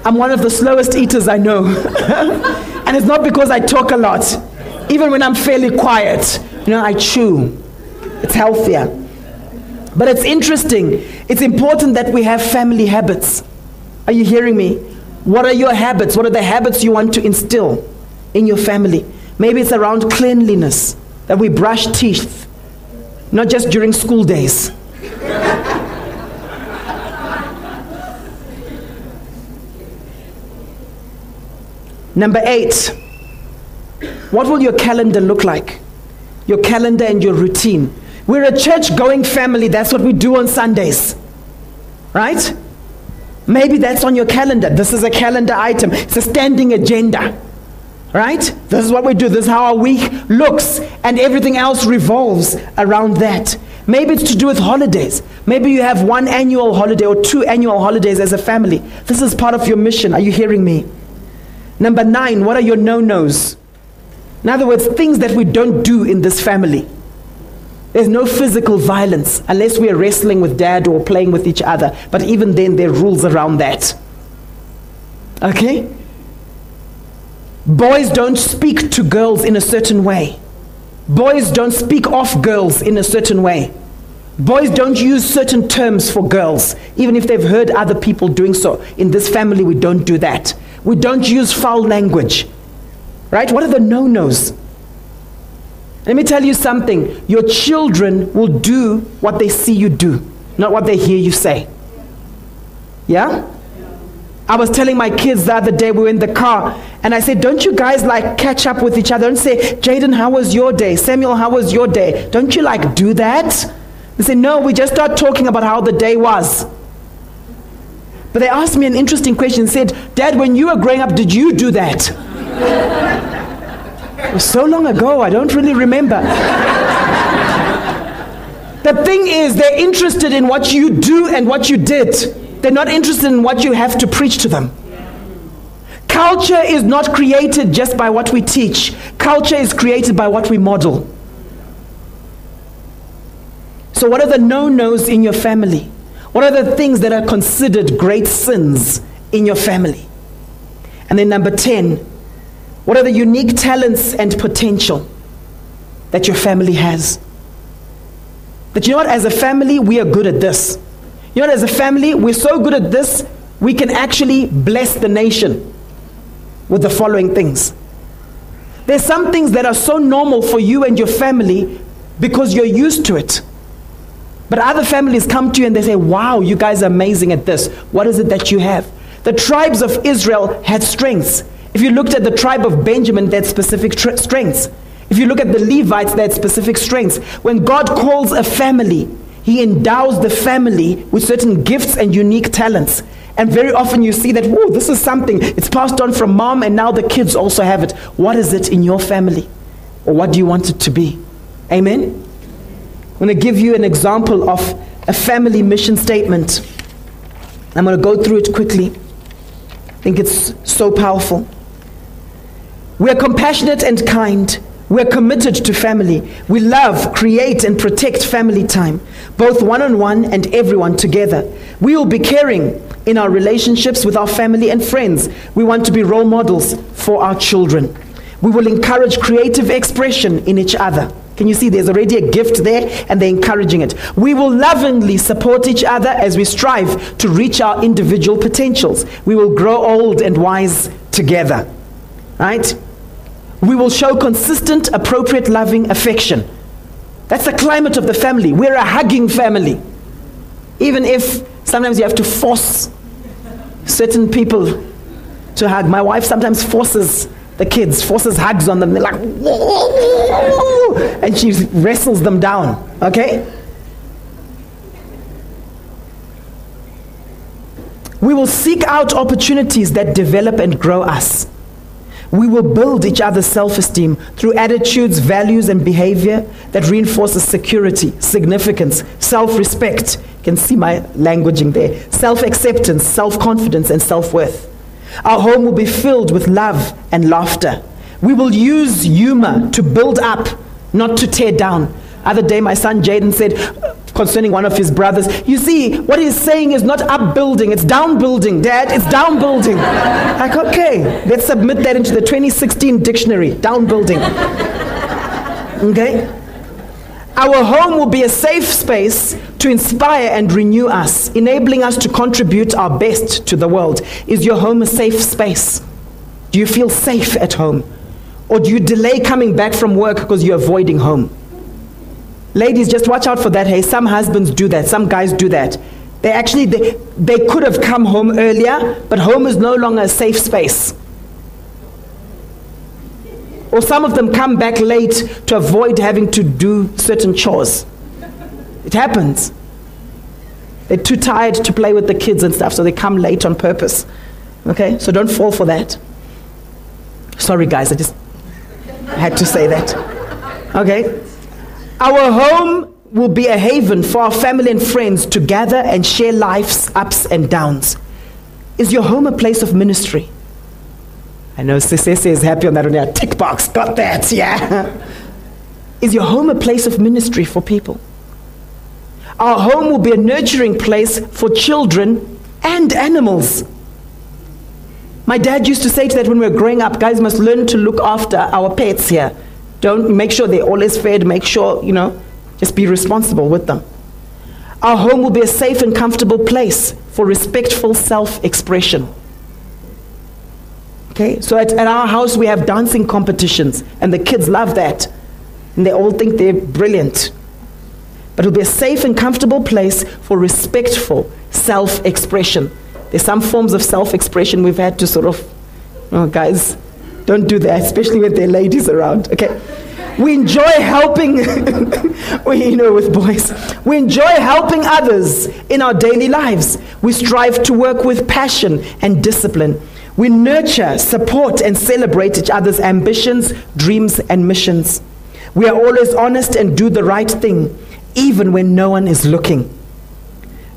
I'm one of the slowest eaters I know. and it's not because I talk a lot. Even when I'm fairly quiet, you know, I chew. It's healthier. But it's interesting. It's important that we have family habits. Are you hearing me? What are your habits? What are the habits you want to instill in your family? Maybe it's around cleanliness, that we brush teeth, not just during school days. Number eight, what will your calendar look like? Your calendar and your routine. We're a church going family. That's what we do on Sundays. Right? Maybe that's on your calendar. This is a calendar item, it's a standing agenda. Right? This is what we do. This is how our week looks, and everything else revolves around that. Maybe it's to do with holidays. Maybe you have one annual holiday or two annual holidays as a family. This is part of your mission. Are you hearing me? Number nine, what are your no nos? In other words, things that we don't do in this family. There's no physical violence unless we are wrestling with dad or playing with each other. But even then, there are rules around that. Okay? Boys don't speak to girls in a certain way. Boys don't speak off girls in a certain way. Boys don't use certain terms for girls, even if they've heard other people doing so. In this family, we don't do that. We don't use foul language. Right? What are the no nos? Let me tell you something. Your children will do what they see you do, not what they hear you say. Yeah? I was telling my kids the other day, we were in the car, and I said, Don't you guys like catch up with each other and say, Jaden, how was your day? Samuel, how was your day? Don't you like do that? They say, No, we just start talking about how the day was. But they asked me an interesting question said, Dad, when you were growing up, did you do that? so long ago, I don't really remember. the thing is, they're interested in what you do and what you did. They're not interested in what you have to preach to them. Culture is not created just by what we teach, culture is created by what we model. So, what are the no nos in your family? What are the things that are considered great sins in your family? And then, number 10, what are the unique talents and potential that your family has? That you know what, as a family, we are good at this. You know what, as a family, we're so good at this, we can actually bless the nation with the following things. There's some things that are so normal for you and your family because you're used to it. But other families come to you and they say, Wow, you guys are amazing at this. What is it that you have? The tribes of Israel had strengths. If you looked at the tribe of Benjamin, they had specific tr- strengths. If you look at the Levites, they had specific strengths. When God calls a family, He endows the family with certain gifts and unique talents. And very often you see that, whoa, this is something. It's passed on from mom, and now the kids also have it. What is it in your family? Or what do you want it to be? Amen? I'm going to give you an example of a family mission statement. I'm going to go through it quickly. I think it's so powerful. We are compassionate and kind. We're committed to family. We love, create, and protect family time, both one on one and everyone together. We will be caring in our relationships with our family and friends. We want to be role models for our children. We will encourage creative expression in each other. Can you see there's already a gift there and they're encouraging it? We will lovingly support each other as we strive to reach our individual potentials. We will grow old and wise together. Right? We will show consistent, appropriate, loving affection. That's the climate of the family. We're a hugging family. Even if sometimes you have to force certain people to hug. My wife sometimes forces the kids, forces hugs on them. They're like, Whoa! and she wrestles them down. Okay? We will seek out opportunities that develop and grow us. We will build each other's self esteem through attitudes, values, and behavior that reinforces security, significance, self respect. You can see my languaging there. Self acceptance, self confidence, and self worth. Our home will be filled with love and laughter. We will use humor to build up, not to tear down. Other day, my son Jaden said uh, concerning one of his brothers, You see, what he's saying is not upbuilding, it's downbuilding, Dad, it's downbuilding. like, okay, let's submit that into the 2016 dictionary downbuilding. Okay? Our home will be a safe space to inspire and renew us, enabling us to contribute our best to the world. Is your home a safe space? Do you feel safe at home? Or do you delay coming back from work because you're avoiding home? Ladies, just watch out for that. Hey, some husbands do that. Some guys do that. They actually they, they could have come home earlier, but home is no longer a safe space. Or some of them come back late to avoid having to do certain chores. It happens. They're too tired to play with the kids and stuff, so they come late on purpose. Okay? So don't fall for that. Sorry, guys, I just had to say that. Okay? Our home will be a haven for our family and friends to gather and share life's ups and downs. Is your home a place of ministry? I know Sisese is happy on that one. Yeah, tick box, got that, yeah. Is your home a place of ministry for people? Our home will be a nurturing place for children and animals. My dad used to say to that when we were growing up, guys must learn to look after our pets here. Don't make sure they're always fed, make sure, you know, just be responsible with them. Our home will be a safe and comfortable place for respectful self expression. Okay, so at, at our house we have dancing competitions, and the kids love that. And they all think they're brilliant. But it'll be a safe and comfortable place for respectful self expression. There's some forms of self expression we've had to sort of, oh, guys, don't do that, especially when there are ladies around, okay? We enjoy helping, we, you know, with boys. We enjoy helping others in our daily lives. We strive to work with passion and discipline. We nurture, support, and celebrate each other's ambitions, dreams, and missions. We are always honest and do the right thing, even when no one is looking.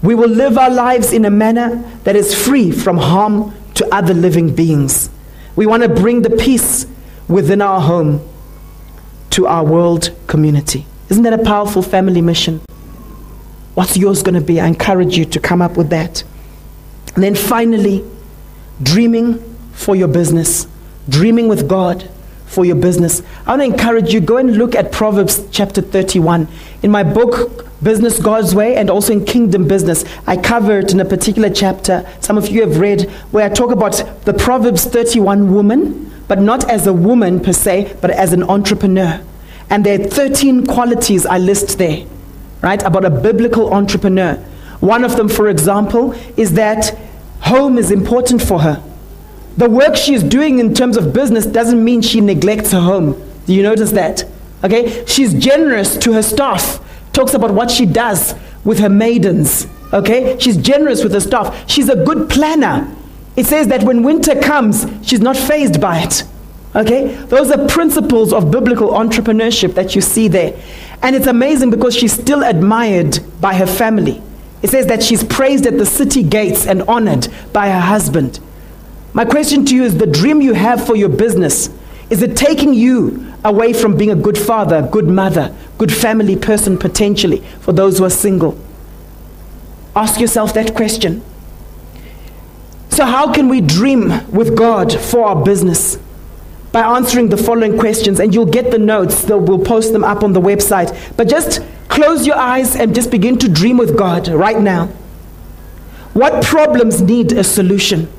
We will live our lives in a manner that is free from harm to other living beings. We want to bring the peace within our home to our world community. Isn't that a powerful family mission? What's yours going to be? I encourage you to come up with that. And then finally, dreaming for your business, dreaming with God for your business. I want to encourage you go and look at Proverbs chapter 31. In my book Business God's Way and also in Kingdom Business, I cover it in a particular chapter. Some of you have read where I talk about the Proverbs 31 woman, but not as a woman per se, but as an entrepreneur. And there are 13 qualities I list there, right, about a biblical entrepreneur. One of them, for example, is that home is important for her. The work she is doing in terms of business doesn't mean she neglects her home. Do you notice that? Okay? She's generous to her staff. Talks about what she does with her maidens. Okay? She's generous with her staff. She's a good planner. It says that when winter comes, she's not fazed by it. Okay? Those are principles of biblical entrepreneurship that you see there. And it's amazing because she's still admired by her family. It says that she's praised at the city gates and honored by her husband. My question to you is the dream you have for your business, is it taking you away from being a good father, good mother, good family person potentially for those who are single? Ask yourself that question. So, how can we dream with God for our business? By answering the following questions, and you'll get the notes, we'll post them up on the website. But just close your eyes and just begin to dream with God right now. What problems need a solution?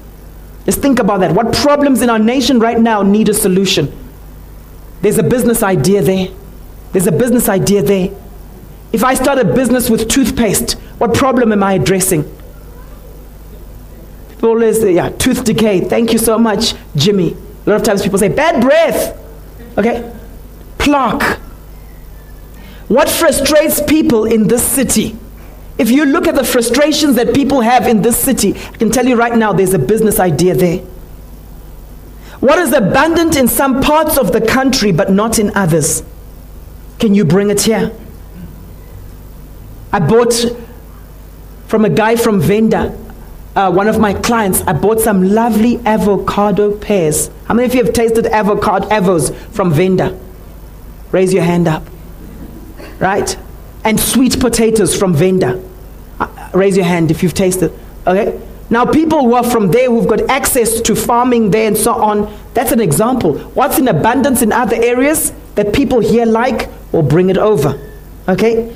Just think about that. What problems in our nation right now need a solution? There's a business idea there. There's a business idea there. If I start a business with toothpaste, what problem am I addressing? People always say, yeah, tooth decay. Thank you so much, Jimmy. A lot of times people say, bad breath. Okay? Plaque. What frustrates people in this city? If you look at the frustrations that people have in this city, I can tell you right now there's a business idea there. What is abundant in some parts of the country but not in others? Can you bring it here? I bought from a guy from Venda, uh, one of my clients, I bought some lovely avocado pears. How many of you have tasted avocado avos from Venda? Raise your hand up. Right? And sweet potatoes from Venda. Uh, raise your hand if you've tasted. Okay? Now, people who are from there who've got access to farming there and so on, that's an example. What's in abundance in other areas that people here like, will bring it over. Okay?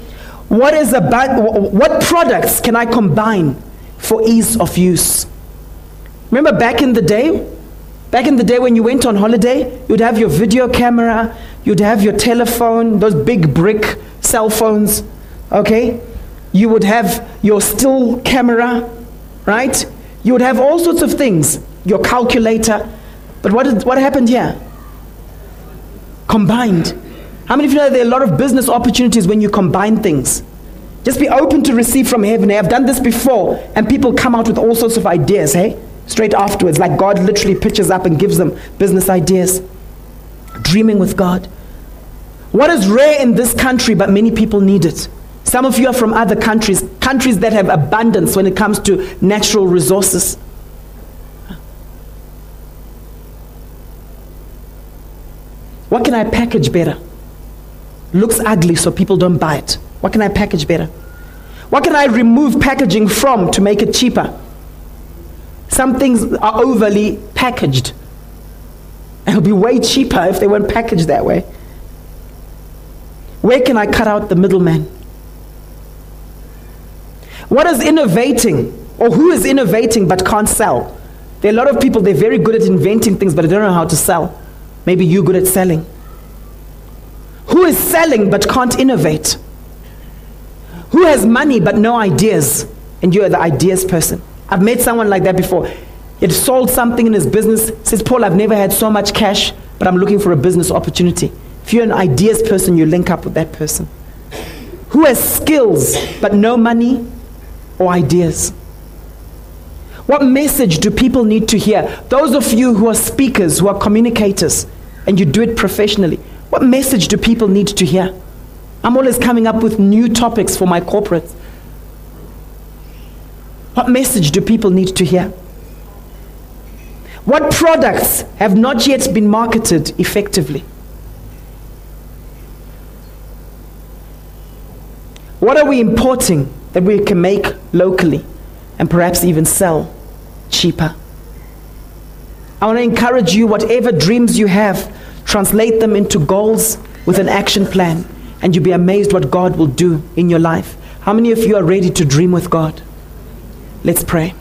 What is about what products can I combine for ease of use? Remember back in the day? Back in the day when you went on holiday, you'd have your video camera, you'd have your telephone, those big brick cell phones, okay? You would have your still camera, right? You would have all sorts of things, your calculator. But what, did, what happened here? Combined. How many of you know there are a lot of business opportunities when you combine things? Just be open to receive from heaven. I've done this before, and people come out with all sorts of ideas, hey? Straight afterwards, like God literally pitches up and gives them business ideas. Dreaming with God. What is rare in this country, but many people need it? Some of you are from other countries, countries that have abundance when it comes to natural resources. What can I package better? Looks ugly, so people don't buy it. What can I package better? What can I remove packaging from to make it cheaper? Some things are overly packaged. It'll be way cheaper if they weren't packaged that way. Where can I cut out the middleman? What is innovating? Or who is innovating but can't sell? There are a lot of people, they're very good at inventing things, but they don't know how to sell. Maybe you're good at selling. Who is selling but can't innovate? Who has money but no ideas? And you are the ideas person. I've met someone like that before. He had sold something in his business. Says, Paul, I've never had so much cash, but I'm looking for a business opportunity. If you're an ideas person, you link up with that person. Who has skills but no money or ideas? What message do people need to hear? Those of you who are speakers, who are communicators, and you do it professionally, what message do people need to hear? I'm always coming up with new topics for my corporates. What message do people need to hear? What products have not yet been marketed effectively? What are we importing that we can make locally and perhaps even sell cheaper? I want to encourage you, whatever dreams you have, translate them into goals with an action plan, and you'll be amazed what God will do in your life. How many of you are ready to dream with God? Let's pray.